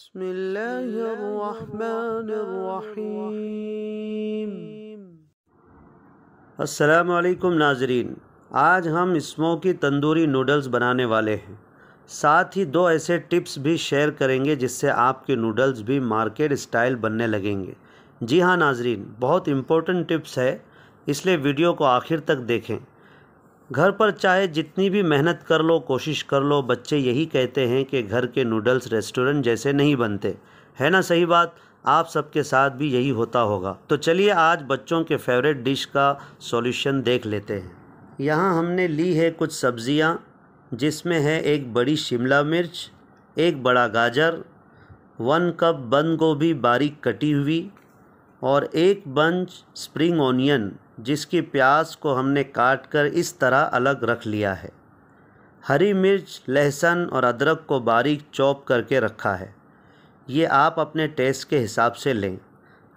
बसमीम असलकुम नाजरीन आज हम स्मोकी तंदूरी नूडल्स बनाने वाले हैं। साथ ही दो ऐसे टिप्स भी शेयर करेंगे जिससे आपके नूडल्स भी मार्केट स्टाइल बनने लगेंगे। जी हाँ नाजरीन बहुत इम्पोर्टेंट टिप्स है। इसलिए वीडियो को आखिर तक देखें। घर पर चाहे जितनी भी मेहनत कर लो, कोशिश कर लो, बच्चे यही कहते हैं कि घर के नूडल्स रेस्टोरेंट जैसे नहीं बनते। है ना सही बात? आप सबके साथ भी यही होता होगा। तो चलिए आज बच्चों के फेवरेट डिश का सॉल्यूशन देख लेते हैं। यहाँ हमने ली है कुछ सब्ज़ियाँ, जिसमें है एक बड़ी शिमला मिर्च, एक बड़ा गाजर, वन कप बंद गोभी बारीक कटी हुई और एक बंच स्प्रिंग ऑनियन जिसकी प्याज को हमने काट कर इस तरह अलग रख लिया है। हरी मिर्च, लहसुन और अदरक को बारीक चॉप करके रखा है। ये आप अपने टेस्ट के हिसाब से लें।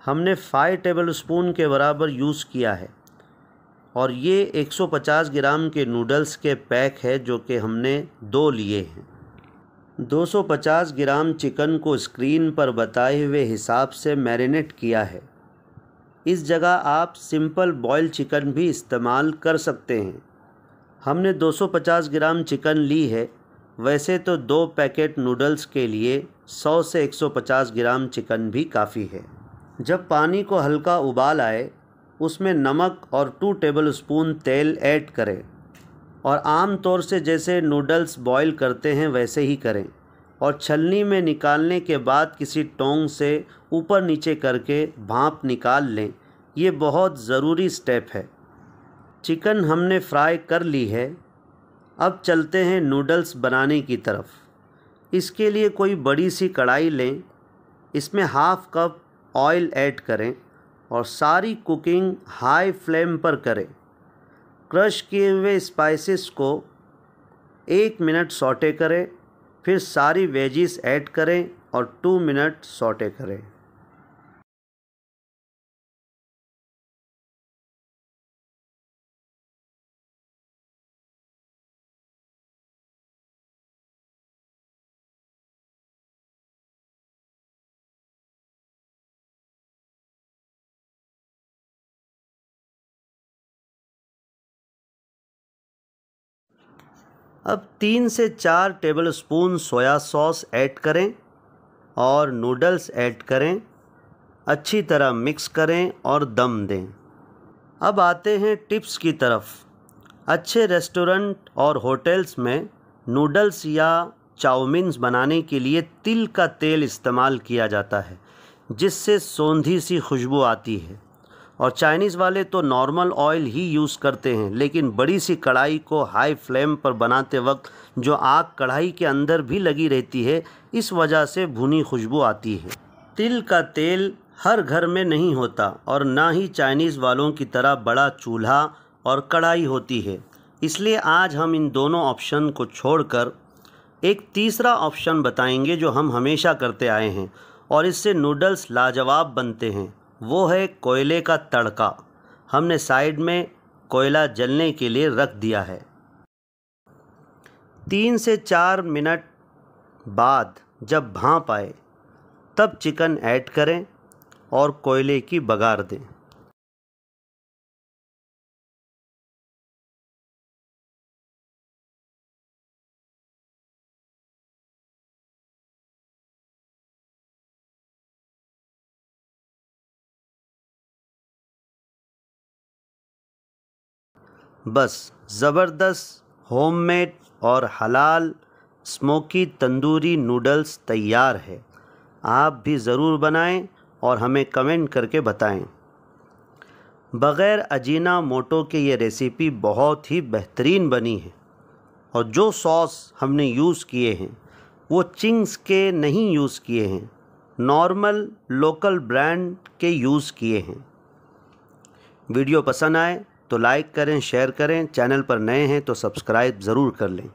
हमने फाइव टेबल स्पून के बराबर यूज़ किया है। और ये 150 ग्राम के नूडल्स के पैक है जो कि हमने दो लिए हैं। 250 ग्राम चिकन को स्क्रीन पर बताए हुए हिसाब से मैरिनेट किया है। इस जगह आप सिंपल बॉयल चिकन भी इस्तेमाल कर सकते हैं। हमने 250 ग्राम चिकन ली है, वैसे तो दो पैकेट नूडल्स के लिए 100 से 150 ग्राम चिकन भी काफ़ी है। जब पानी को हल्का उबाल आए, उसमें नमक और टू टेबल स्पून तेल ऐड करें और आम तौर से जैसे नूडल्स बॉईल करते हैं, वैसे ही करें। और छलनी में निकालने के बाद किसी टोंग से ऊपर नीचे करके भाप निकाल लें। ये बहुत ज़रूरी स्टेप है। चिकन हमने फ्राई कर ली है। अब चलते हैं नूडल्स बनाने की तरफ़। इसके लिए कोई बड़ी सी कढ़ाई लें। इसमें हाफ़ कप ऑयल ऐड करें और सारी कुकिंग हाई फ्लेम पर करें। क्रश किए हुए स्पाइसेस को एक मिनट सॉटे करें। फिर सारी वेजिस ऐड करें और टू मिनट सोटे करें। अब तीन से चार tablespoon soya sauce add करें और नूडल्स ऐड करें। अच्छी तरह मिक्स करें और दम दें। अब आते हैं टिप्स की तरफ़। अच्छे रेस्टोरेंट और होटल्स में नूडल्स या चाउमीन्स बनाने के लिए तिल का तेल इस्तेमाल किया जाता है, जिससे सौंधी सी खुशबू आती है। और चाइनीज़ वाले तो नॉर्मल ऑयल ही यूज़ करते हैं, लेकिन बड़ी सी कढ़ाई को हाई फ्लेम पर बनाते वक्त जो आग कढ़ाई के अंदर भी लगी रहती है, इस वजह से भुनी खुशबू आती है। तिल का तेल हर घर में नहीं होता और ना ही चाइनीज़ वालों की तरह बड़ा चूल्हा और कढ़ाई होती है। इसलिए आज हम इन दोनों ऑप्शन को छोड़कर एक तीसरा ऑप्शन बताएँगे जो हम हमेशा करते आए हैं, और इससे नूडल्स लाजवाब बनते हैं। वो है कोयले का तड़का। हमने साइड में कोयला जलने के लिए रख दिया है। तीन से चार मिनट बाद जब भाप आए, तब चिकन ऐड करें और कोयले की बघार दें। बस, ज़बरदस्त होममेड और हलाल स्मोकी तंदूरी नूडल्स तैयार है। आप भी ज़रूर बनाएँ और हमें कमेंट करके बताएँ। बग़ैर अजीना मोटो के ये रेसिपी बहुत ही बेहतरीन बनी है और जो सॉस हमने यूज़ किए हैं, वो चिंग्स के नहीं यूज़ किए हैं नॉर्मल लोकल ब्रांड के यूज़ किए हैं। वीडियो पसंद आए तो लाइक करें शेयर करें चैनल पर नए हैं तो सब्सक्राइब ज़रूर कर लें।